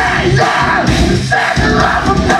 Satan, Satan, Satan,